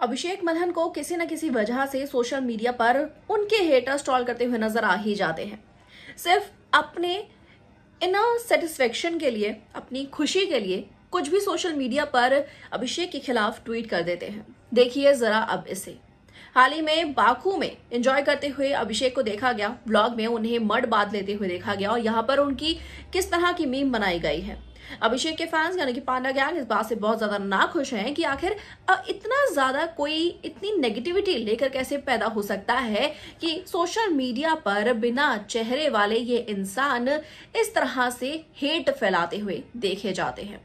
अभिषेक मल्हन को किसी न किसी वजह से सोशल मीडिया पर उनके हेटर स्टॉल करते हुए नज़र आ ही जाते हैं। सिर्फ़ अपने इनर सेटिस्फेक्शन के लिए, अपनी खुशी के लिए कुछ भी सोशल मीडिया पर अभिषेक के खिलाफ ट्वीट कर देते हैं। देखिए जरा अब इसे। हाल ही में बाकू में एंजॉय करते हुए अभिषेक को देखा गया। ब्लॉग में उन्हें मड बात लेते हुए देखा गया और यहाँ पर उनकी किस तरह की मीम बनाई गई है। अभिषेक के फैंस यानी कि पांडा गैंग, इस बात से बहुत ज़्यादा ना खुश हैं कि आखिर इतना ज़्यादा कोई इतनी नेगेटिविटी लेकर कैसे पैदा हो सकता है कि सोशल मीडिया पर बिना चेहरे वाले ये इंसान इस तरह से हेट फैलाते हुए देखे जाते हैं।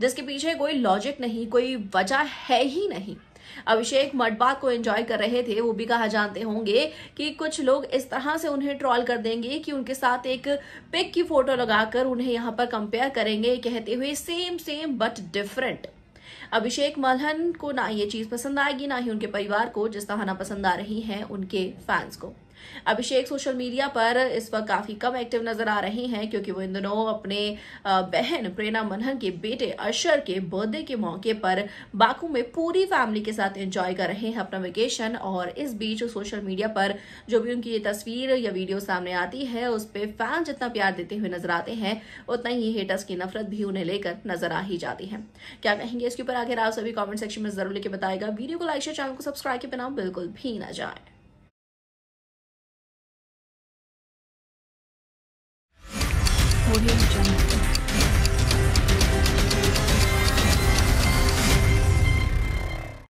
जिसके पीछे कोई लॉजिक नहीं, कोई वजह है ही नहीं। अभिषेक मडबाग को एंजॉय कर रहे थे, वो भी कहा जानते होंगे कि कुछ लोग इस तरह से उन्हें ट्रॉल कर देंगे कि उनके साथ एक पिक की फ़ोटो लगाकर उन्हें यहाँ पर कंपेयर करेंगे कहते हुए same same but different Abhishek Malhan को ना ये चीज़ पसंद आएगी, ना ही उनके परिवार को जिस तरह ना पसंद आ रही है उनके फैंस को। अभिषेक सोशल मीडिया पर इस वक्त काफ़ी कम एक्टिव नज़र आ रहे हैं, क्योंकि वो इन दिनों अपने बहन प्रेरणा मनहन के बेटे अशर के बर्थडे के मौके पर बाकू में पूरी फैमिली के साथ एंजॉय कर रहे हैं अपना वेकेशन और इस बीच सोशल मीडिया पर जो भी उनकी ये तस्वीर या वीडियो सामने आती है, उस पर फ़ैन जितना प्यार देते हुए नज़र आते हैं, उतना ही हेटर्स की नफरत भी उन्हें लेकर नज़र आ ही जाती है। क्या कहेंगे इसके ऊपर आगे आप सभी कमेंट सेक्शन में ज़रूर लेके बताएगा। वीडियो को लाइक शेयर चैनल को सब्सक्राइब के बिना बिल्कुल भी ना जाए। Audio Jungle.